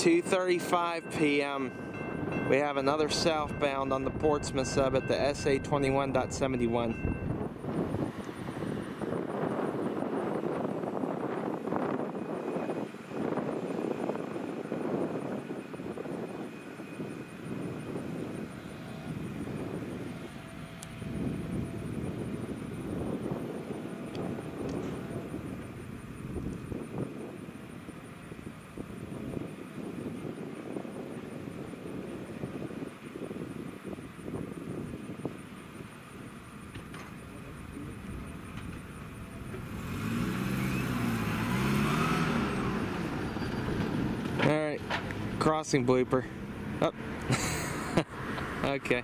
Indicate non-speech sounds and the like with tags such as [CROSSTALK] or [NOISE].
2.35 p.m. We have another southbound on the Portsmouth sub at the SA 21.71. crossing blooper. Oh. [LAUGHS] okay.